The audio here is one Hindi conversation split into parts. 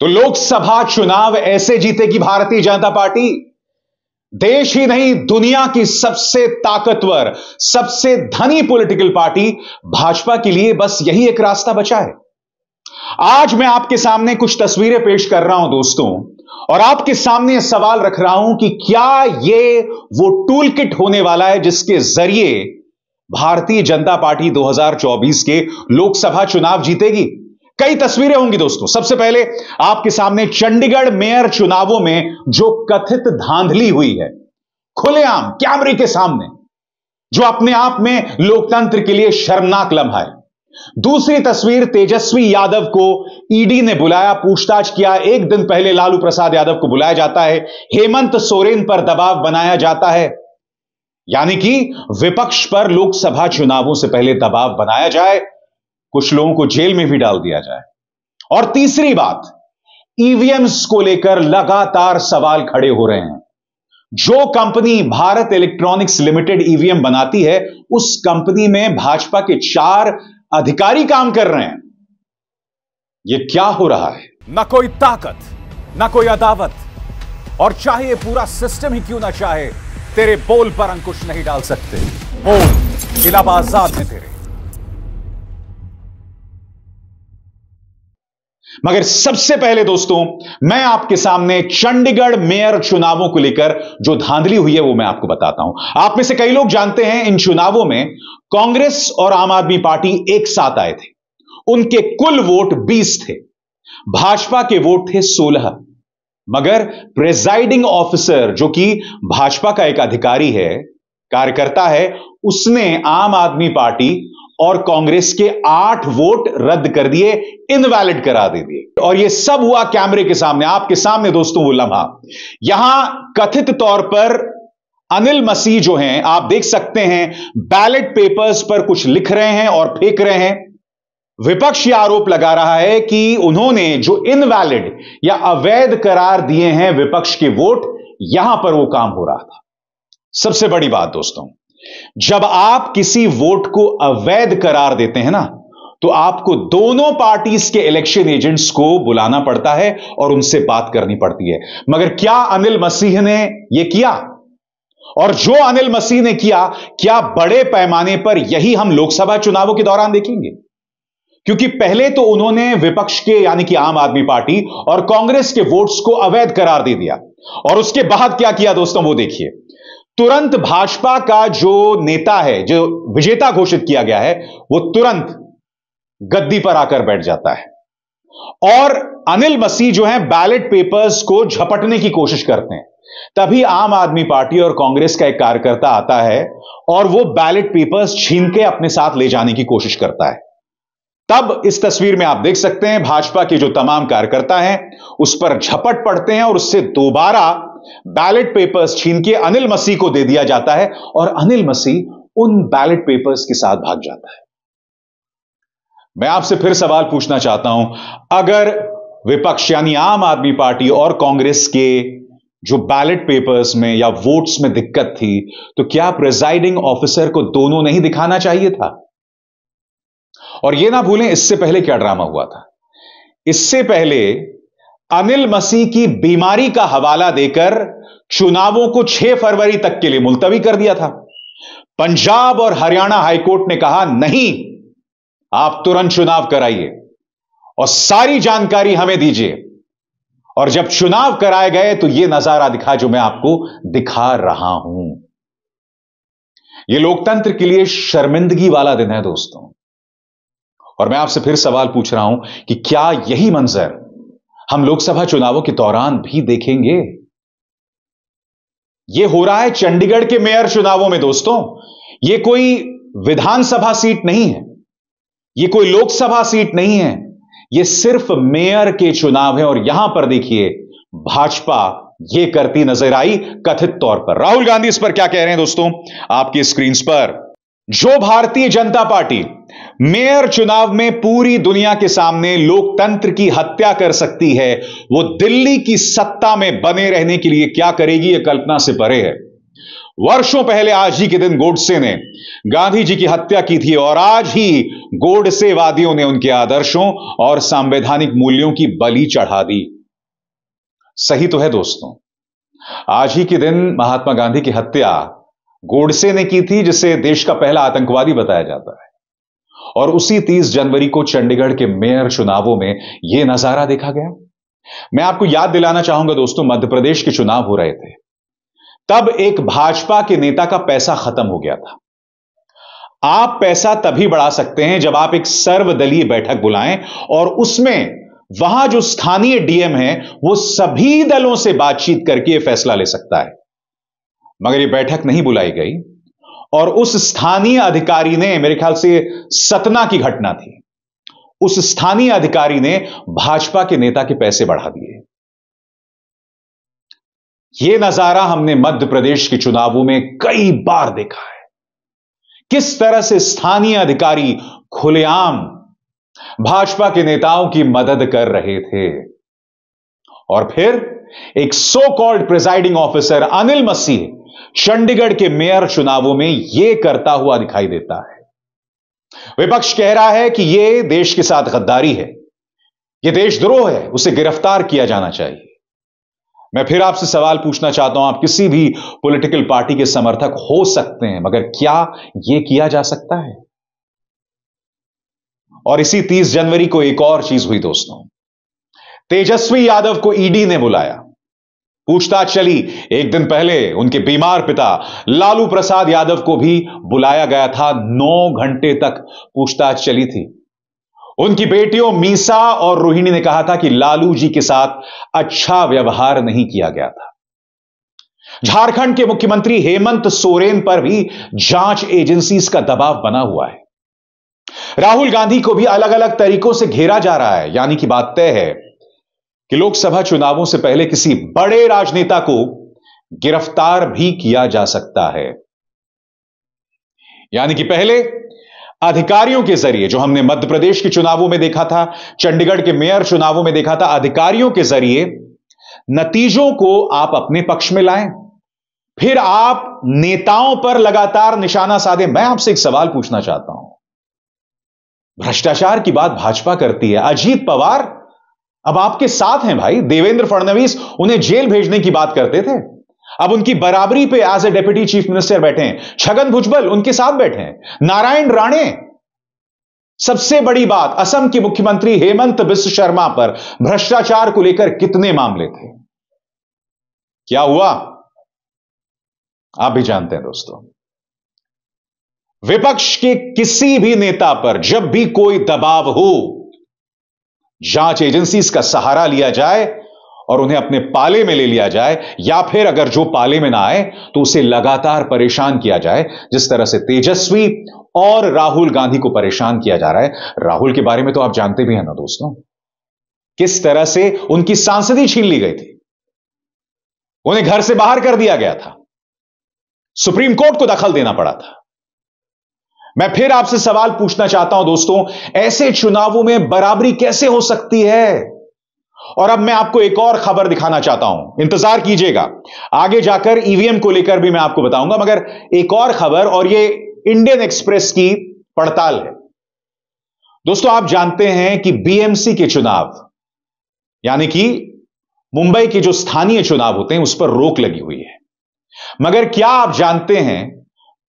तो लोकसभा चुनाव ऐसे जीतेगी भारतीय जनता पार्टी। देश ही नहीं, दुनिया की सबसे ताकतवर, सबसे धनी पॉलिटिकल पार्टी भाजपा के लिए बस यही एक रास्ता बचा है। आज मैं आपके सामने कुछ तस्वीरें पेश कर रहा हूँ दोस्तों, और आपके सामने सवाल रख रहा हूँ कि क्या यह वो टूल किट होने वाला है जिसके ज़रिए भारतीय जनता पार्टी 2024 के लोकसभा चुनाव जीतेगी? कई तस्वीरें होंगी दोस्तों। सबसे पहले आपके सामने चंडीगढ़ मेयर चुनावों में जो कथित धांधली हुई है, खुलेआम कैमरे के सामने, जो अपने आप में लोकतंत्र के लिए शर्मनाक लम्हा है। दूसरी तस्वीर तेजस्वी यादव को ईडी ने बुलाया, पूछताछ किया। एक दिन पहले लालू प्रसाद यादव को बुलाया जाता है। हेमंत सोरेन पर दबाव बनाया जाता है। यानी कि विपक्ष पर लोकसभा चुनावों से पहले दबाव बनाया जाए। कुछ लोगों को जेल में भी डाल दिया जाए। और तीसरी बात ईवीएम्स को लेकर लगातार सवाल खड़े हो रहे हैं। जो company Bharat Electronics Limited EVM बनाती है, उस कंपनी में भाजपा के चार अधिकारी काम कर रहे हैं। यह क्या हो रहा है? ना कोई ताकत, ना कोई अदावत। और चाहे पूरा सिस्टम ही क्यों ना चाहे, तेरे बोल पर अंकुश नहीं डाल सकते। बोल इलाबा आज़ाद है तेरे। मगर सबसे पहले दोस्तों, मैं आपके सामने चंडीगढ़ मेयर चुनावों को लेकर जो धांधली हुई है वो मैं आपको बताता हूँ। आप में से कई लोग जानते हैं, इन चुनावों में कांग्रेस और आम आदमी पार्टी एक साथ आए थे। उनके कुल वोट 20 थे। भाजपा के वोट थे 16 मगर प्रेजाइडिंग ऑफिसर, जो कि भाजपा का एक अधिकारी है, कार्यकर्ता है, उसने आम आदमी पार्टी और कांग्रेस के आठ वोट रद्द कर दिए, इनवैलिड करा दे दिए। और यह सब हुआ कैमरे के सामने, आपके सामने दोस्तों वो लम्हा। यहाँ कथित तौर पर अनिल मसीह जो हैं, आप देख सकते हैं, बैलेट पेपर्स पर कुछ लिख रहे हैं और फेंक रहे हैं। विपक्ष यह आरोप लगा रहा है कि उन्होंने जो इनवैलिड या अवैध करार दिए हैं विपक्ष के वोट, यहाँ पर वो काम हो रहा था। सबसे बड़ी बात दोस्तों जब आप किसी वोट को अवैध करार देते हैं ना तो आपको दोनों पार्टीज़ के इलेक्शन एजेंट्स को बुलाना पड़ता है और उनसे बात करनी पड़ती है। मगर क्या अनिल मसीह ने यह किया? और जो अनिल मसीह ने किया, क्या बड़े पैमाने पर यही हम लोकसभा चुनावों के दौरान देखेंगे? क्योंकि पहले तो उन्होंने विपक्ष के, यानी कि आम आदमी पार्टी और कांग्रेस के वोट्स को अवैध करार दे दिया। और उसके बाद क्या किया दोस्तों, वो देखिए। तुरंत भाजपा का जो नेता है, जो विजेता घोषित किया गया है, वो तुरंत गद्दी पर आकर बैठ जाता है। और अनिल मसीह जो है, बैलेट पेपर्स को झपटने की कोशिश करते हैं। तभी आम आदमी पार्टी और कांग्रेस का एक कार्यकर्ता आता है और वो बैलेट पेपर्स छीन के अपने साथ ले जाने की कोशिश करता है। तब इस तस्वीर में आप देख सकते हैं, भाजपा के जो तमाम कार्यकर्ता हैं, उस पर झपट पड़ते हैं और उससे दोबारा बैलेट पेपर्स छीन के अनिल मसीह को दे दिया जाता है और अनिल मसीह उन बैलेट पेपर्स के साथ भाग जाता है। मैं आपसे फिर सवाल पूछना चाहता हूँ, अगर विपक्ष यानी आम आदमी पार्टी और कांग्रेस के जो बैलेट पेपर्स में या वोट्स में दिक्कत थी तो क्या प्रेजाइडिंग ऑफिसर को दोनों नहीं दिखाना चाहिए था? और यह ना भूलें, इससे पहले क्या ड्रामा हुआ था? इससे पहले अनिल मसीह की बीमारी का हवाला देकर चुनावों को 6 फरवरी तक के लिए मुलतवी कर दिया था। पंजाब और हरियाणा हाईकोर्ट ने कहा, नहीं, आप तुरंत चुनाव कराइए और सारी जानकारी हमें दीजिए। और जब चुनाव कराए गए तो यह नज़ारा दिखा जो मैं आपको दिखा रहा हूँ। यह लोकतंत्र के लिए शर्मिंदगी वाला दिन है, दोस्तों। और मैं आपसे फिर सवाल पूछ रहा हूँ कि क्या यही मंजर हम लोकसभा चुनावों के दौरान भी देखेंगे। यह हो रहा है चंडीगढ़ के मेयर चुनावों में, दोस्तों। यह कोई विधानसभा सीट नहीं है। यह कोई लोकसभा सीट नहीं है। यह सिर्फ़ मेयर के चुनाव है और यहाँ पर देखिए, भाजपा यह करती नज़र आई कथित तौर पर। राहुल गांधी इस पर क्या कह रहे हैं दोस्तों? आपकी स्क्रीन पर। जो भारतीय जनता पार्टी मेयर चुनाव में पूरी दुनिया के सामने लोकतंत्र की हत्या कर सकती है। वो दिल्ली की सत्ता में बने रहने के लिए क्या करेगी यह कल्पना से परे है। वर्षों पहले आज ही के दिन गोडसे ने गांधी जी की हत्या की थी और आज ही गोडसेवादियों ने उनके आदर्शों और संवैधानिक मूल्यों की बलि चढ़ा दी। सही तो है दोस्तों, आज ही के दिन महात्मा गांधी की हत्या गोडसे ने की थी, जिसे देश का पहला आतंकवादी बताया जाता है। और उसी 30 जनवरी को चंडीगढ़ के मेयर चुनावों में यह नज़ारा देखा गया। मैं आपको याद दिलाना चाहूँगा दोस्तों मध्य प्रदेश के चुनाव हो रहे थे। तब एक भाजपा के नेता का पैसा खत्म हो गया था। आप पैसा तभी बढ़ा सकते हैं जब आप एक सर्वदलीय बैठक बुलाएँ और उसमें वहाँ जो स्थानीय डीएम है, वो सभी दलों से बातचीत करके फैसला ले सकता है। मगर यह बैठक नहीं बुलाई गई। और उस स्थानीय अधिकारी ने, मेरे ख्याल से सतना की घटना थी, उस स्थानीय अधिकारी ने भाजपा के नेता के पैसे बढ़ा दिए। यह नज़ारा हमने मध्य प्रदेश के चुनावों में कई बार देखा है। किस तरह से स्थानीय अधिकारी खुलेआम भाजपा के नेताओं की मदद कर रहे थे। और फिर एक so called presiding officer Anil Masih Chandigarh के मेयर चुनावों में यह करता हुआ दिखाई देता है। विपक्ष कह रहा है कि यह देश के साथ गद्दारी है। यह देशद्रोह है, उसे गिरफ़्तार किया जाना चाहिए। मैं फिर आपसे सवाल पूछना चाहता हूँ, आप किसी भी पॉलिटिकल पार्टी के समर्थक हो सकते हैं, मगर क्या यह किया जा सकता है? और इसी 30 जनवरी को एक और चीज़ हुई, दोस्तों। तेजस्वी यादव को ईडी ने बुलाया। पूछताछ चली। एक दिन पहले उनके बीमार पिता लालू प्रसाद यादव को भी बुलाया गया था। नौ घंटे तक पूछताछ चली थी। उनकी बेटियों मीसा और रोहिणी ने कहा था कि लालू जी के साथ अच्छा व्यवहार नहीं किया गया था। झारखंड के मुख्यमंत्री हेमंत सोरेन पर भी जाँच एजेंसीज का दबाव बना हुआ है। राहुल गांधी को भी अलग अलग तरीकों से घेरा जा रहा है। यानी कि बात तय है कि लोकसभा चुनावों से पहले किसी बड़े राजनेता को गिरफ़्तार भी किया जा सकता है। यानी कि पहले अधिकारियों के ज़रिए, जो हमने मध्य प्रदेश के चुनावों में देखा था, चंडीगढ़ के मेयर चुनावों में देखा था, अधिकारियों के ज़रिए नतीजों को आप अपने पक्ष में लाएँ। फिर आप नेताओं पर लगातार निशाना साधे। मैं आपसे एक सवाल पूछना चाहता हूँ। भ्रष्टाचार की बात भाजपा करती है। अजीत पवार अब आपके साथ हैं भाई, देवेंद्र फडणवीस उन्हें जेल भेजने की बात करते थे। अब उनकी बराबरी पे as a deputy chief minister बैठे हैं। छगन भुजबल उनके साथ बैठे हैं। नारायण राणे, सबसे बड़ी बात, असम के मुख्यमंत्री हेमंत बिश्व शर्मा पर भ्रष्टाचार को लेकर कितने मामले थे? क्या हुआ? आप भी जानते हैं दोस्तों। विपक्ष के किसी भी नेता पर जब भी कोई दबाव हो जाँच एजेंसीज का सहारा लिया जाए और उन्हें अपने पाले में ले लिया जाए, या फिर अगर जो पाले में ना आए तो उसे लगातार परेशान किया जाए, जिस तरह से तेजस्वी और राहुल गांधी को परेशान किया जा रहा है। राहुल के बारे में तो आप जानते भी हैं ना दोस्तों। किस तरह से उनकी सांसदी छीन ली गई थी। उन्हें घर से बाहर कर दिया गया था। सुप्रीम कोर्ट को दखल देना पड़ा था। मैं फिर आपसे सवाल पूछना चाहता हूँ, दोस्तों। ऐसे चुनावों में बराबरी कैसे हो सकती है? और अब मैं आपको एक और खबर दिखाना चाहता हूँ। इंतज़ार कीजिएगा। आगे जाकर ईवीएम को लेकर भी मैं आपको बताऊँगा, मगर एक और खबर, और ये इंडियन एक्सप्रेस की पड़ताल है। दोस्तों, आप जानते हैं कि बीएमसी के चुनाव, यानी कि मुंबई के जो स्थानीय चुनाव होते हैं, उस पर रोक लगी हुई है। मगर क्या आप जानते हैं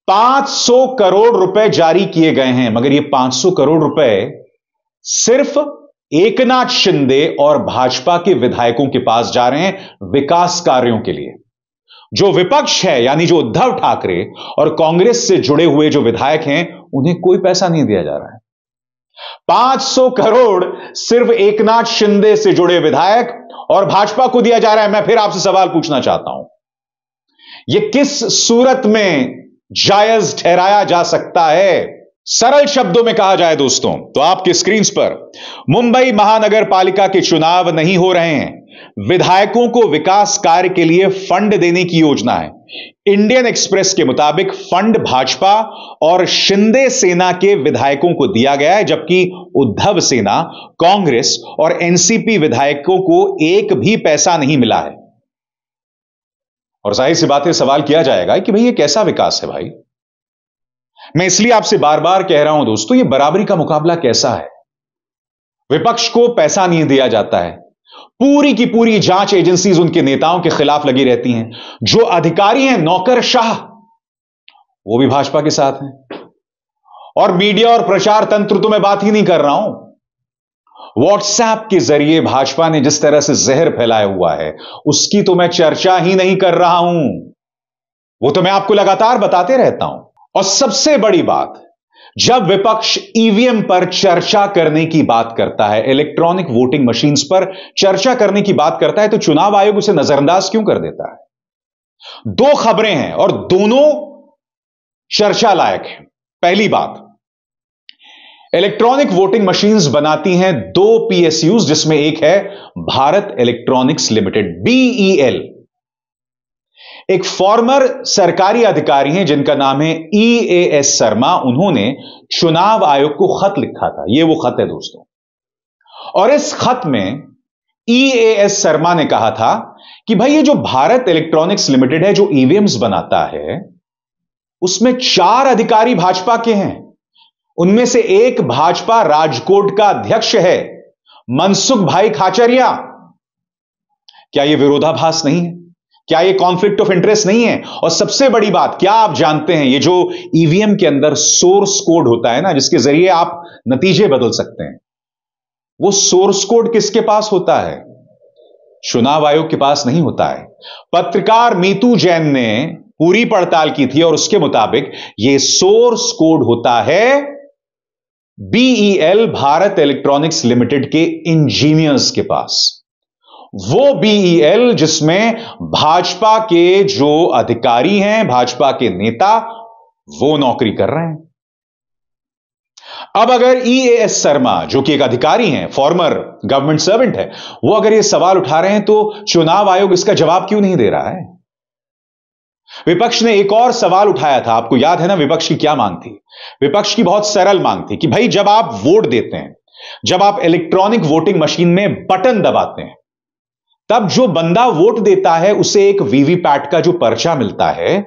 500 करोड़ रुपए जारी किए गए हैं, मगर ये 500 करोड़ रुपए सिर्फ़ एकनाथ शिंदे और भाजपा के विधायकों के पास जा रहे हैं विकास कार्यों के लिए। जो विपक्ष है, यानी जो उद्धव ठाकरे और कांग्रेस से जुड़े हुए जो विधायक हैं, उन्हें कोई पैसा नहीं दिया जा रहा है। 500 करोड़ सिर्फ़ एकनाथ शिंदे से जुड़े विधायक और भाजपा को दिया जा रहा है। मैं फिर आपसे सवाल पूछना चाहता हूँ यह किस सूरत में जायज़ ठहराया जा सकता है। सरल शब्दों में कहा जाए दोस्तों तो आपके स्क्रीन पर मुंबई महानगर पालिका के चुनाव नहीं हो रहे हैं। विधायकों को विकास कार्य के लिए फंड देने की योजना है। इंडियन एक्सप्रेस के मुताबिक फंड भाजपा और शिंदे सेना के विधायकों को दिया गया है, जबकि उद्धव सेना, कांग्रेस और एनसीपी विधायकों को एक भी पैसा नहीं मिला है। और ज़ाहिर सी बात है, सवाल किया जाएगा कि भाई ये कैसा विकास है भाई? मैं इसलिए आपसे बार बार कह रहा हूँ दोस्तों, ये बराबरी का मुकाबला कैसा है? विपक्ष को पैसा नहीं दिया जाता है। पूरी की पूरी जाँच एजेंसीज उनके नेताओं के खिलाफ लगी रहती हैं। जो अधिकारी हैं, नौकर शाह, वो भी भाजपा के साथ हैं। और मीडिया और प्रचार तंत्र तो मैं बात ही नहीं कर रहा हूँ। व्हाट्सएप के ज़रिए भाजपा ने जिस तरह से जहर फैलाया हुआ है, उसकी तो मैं चर्चा ही नहीं कर रहा हूँ। वो तो मैं आपको लगातार बताते रहता हूँ। और सबसे बड़ी बात, जब विपक्ष ईवीएम पर चर्चा करने की बात करता है इलेक्ट्रॉनिक वोटिंग मशीन्स पर चर्चा करने की बात करता है तो चुनाव आयोग उसे नजरअंदाज क्यों कर देता है? दो खबरें हैं और दोनों चर्चा लायक हैं। पहली बात इलेक्ट्रॉनिक वोटिंग मशीन्स बनाती हैं दो पीएसयूज जिसमें एक है भारत इलेक्ट्रॉनिक्स लिमिटेड बीईएल एक फॉर्मर सरकारी अधिकारी हैं, जिनका नाम है ई ए एस शर्मा। उन्होंने चुनाव आयोग को खत लिखा था। यह वो खत है दोस्तों। और इस खत में ई ए एस शर्मा ने कहा था कि भाई, ये जो भारत इलेक्ट्रॉनिक्स लिमिटेड है, जो ईवीएम्स बनाता है, उसमें चार अधिकारी भाजपा के हैं। उनमें से एक भाजपा राजकोट का अध्यक्ष है। मनसुख भाई खाचरिया। क्या यह विरोधाभास नहीं है? क्या यह कॉन्फ्लिक्ट ऑफ़ इंटरेस्ट नहीं है? और सबसे बड़ी बात, क्या आप जानते हैं, ये जो ईवीएम के अंदर सोर्स कोड होता है ना, जिसके ज़रिए आप नतीजे बदल सकते हैं, वो सोर्स कोड किसके पास होता है? चुनाव आयोग के पास नहीं होता है। पत्रकार मीतू जैन ने पूरी पड़ताल की थी और उसके मुताबिक यह सोर्स कोड होता है बीईएल भारत इलेक्ट्रॉनिक्स लिमिटेड के इंजीनियर्स के पास। वो बीईएल जिसमें भाजपा के जो अधिकारी हैं, भाजपा के नेता, वो नौकरी कर रहे हैं। अब अगर ईएएस शर्मा, जो कि एक अधिकारी हैं फॉर्मर गवर्नमेंट सर्वेंट है, वो अगर ये सवाल उठा रहे हैं तो चुनाव आयोग इसका जवाब क्यों नहीं दे रहा है? विपक्ष ने एक और सवाल उठाया था, आपको याद है ना, विपक्ष की क्या मांग थी? विपक्ष की बहुत सरल मांग थी कि भाई जब आप वोट देते हैं, जब आप इलेक्ट्रॉनिक वोटिंग मशीन में बटन दबाते हैं, तब जो बंदा वोट देता है, उसे एक वीवीपैट का जो पर्चा मिलता है,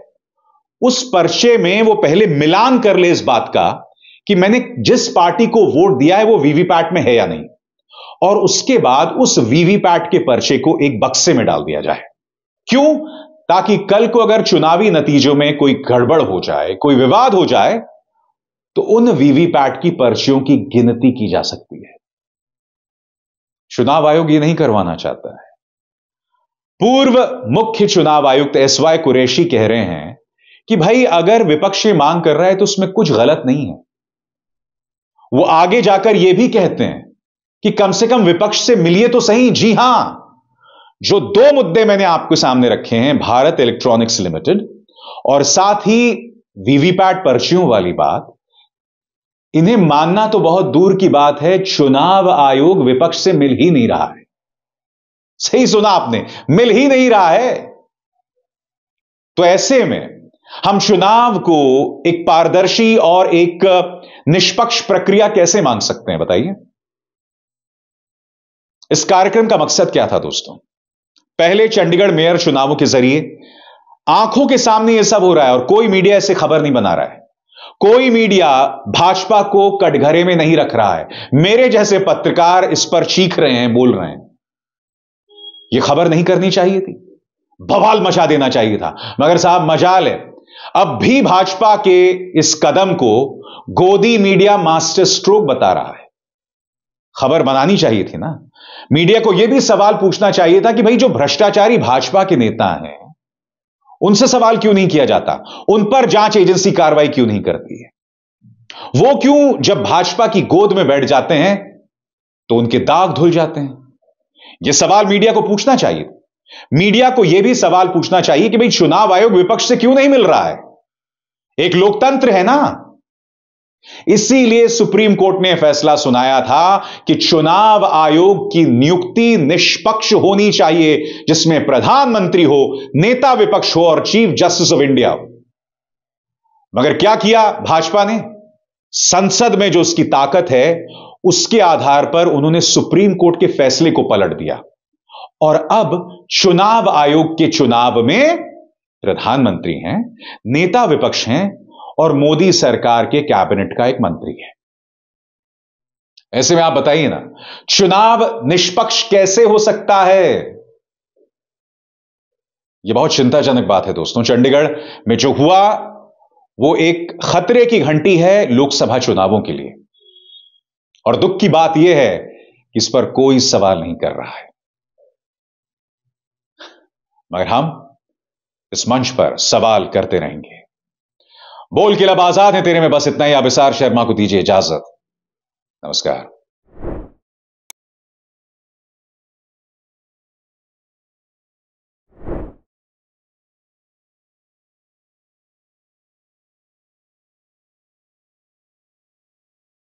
उस पर्चे में वो पहले मिलान कर ले इस बात का कि मैंने जिस पार्टी को वोट दिया है, वो वीवीपैट में है या नहीं? और उसके बाद उस वीवीपैट के पर्चे को एक बक्से में डाल दिया जाए। क्यों? ताकि कल को अगर चुनावी नतीजों में कोई गड़बड़ हो जाए, कोई विवाद हो जाए तो उन वीवीपैट की पर्चियों की गिनती की जा सकती है। चुनाव आयोग ये नहीं करवाना चाहता है। पूर्व मुख्य चुनाव आयुक्त एस वाई कुरैशी कह रहे हैं कि भाई, अगर विपक्ष मांग कर रहा है तो उसमें कुछ गलत नहीं है। वो आगे जाकर यह भी कहते हैं कि कम से कम विपक्ष से मिलिए तो सही। जी हाँ जो दो मुद्दे मैंने आपके सामने रखे हैं, भारत इलेक्ट्रॉनिक्स लिमिटेड, और साथ ही वीवीपैट पर्चियों वाली बात, इन्हें मानना तो बहुत दूर की बात है, चुनाव आयोग विपक्ष से मिल ही नहीं रहा है। सही सुना आपने, मिल ही नहीं रहा है। तो ऐसे में, हम चुनाव को एक पारदर्शी और एक निष्पक्ष प्रक्रिया कैसे मान सकते हैं, बताइए? इस कार्यक्रम का मकसद क्या था, दोस्तों? पहले चंडीगढ़ मेयर चुनावों के ज़रिए आँखों के सामने यह सब हो रहा है और कोई मीडिया ऐसे खबर नहीं बना रहा है। कोई मीडिया भाजपा को कटघरे में नहीं रख रहा है। मेरे जैसे पत्रकार इस पर चीख रहे हैं, बोल रहे हैं। यह खबर नहीं करनी चाहिए थी। बवाल मचा देना चाहिए था। मगर साहब, मजाल है। अब भी भाजपा के इस कदम को गोदी मीडिया मास्टर स्ट्रोक बता रहा है। खबर बनानी चाहिए थी ना। मीडिया को यह भी सवाल पूछना चाहिए था कि भाई जो भ्रष्टाचारी भाजपा के नेता हैं, उनसे सवाल क्यों नहीं किया जाता? उन पर जाँच एजेंसी कार्रवाई क्यों नहीं करती है? वो क्यों जब भाजपा की गोद में बैठ जाते हैं तो उनके दाग धुल जाते हैं? यह सवाल मीडिया को पूछना चाहिए। मीडिया को यह भी सवाल पूछना चाहिए कि भाई चुनाव आयोग विपक्ष से क्यों नहीं मिल रहा है? एक लोकतंत्र है ना? इसीलिए सुप्रीम कोर्ट ने फैसला सुनाया था कि चुनाव आयोग की नियुक्ति निष्पक्ष होनी चाहिए, जिसमें प्रधानमंत्री हो, नेता विपक्ष हो और चीफ जस्टिस ऑफ़ इंडिया हो। मगर क्या किया भाजपा ने? संसद में जो उसकी ताकत है, उसके आधार पर उन्होंने सुप्रीम कोर्ट के फैसले को पलट दिया। और अब चुनाव आयोग के चुनाव में प्रधानमंत्री हैं, नेता विपक्ष हैं और मोदी सरकार के कैबिनेट का एक मंत्री है। ऐसे में आप बताइए ना, चुनाव निष्पक्ष कैसे हो सकता है? यह बहुत चिंताजनक बात है दोस्तों। चंडीगढ़ में जो हुआ, वो एक खतरे की घंटी है लोकसभा चुनावों के लिए। और दुख की बात यह है कि इस पर कोई सवाल नहीं कर रहा है। मगर हम इस मंच पर सवाल करते रहेंगे। बोल के लब आज़ाद है तेरे में, बस इतना ही। आबिसार शर्मा को दीजिए इजाज़त। नमस्कार।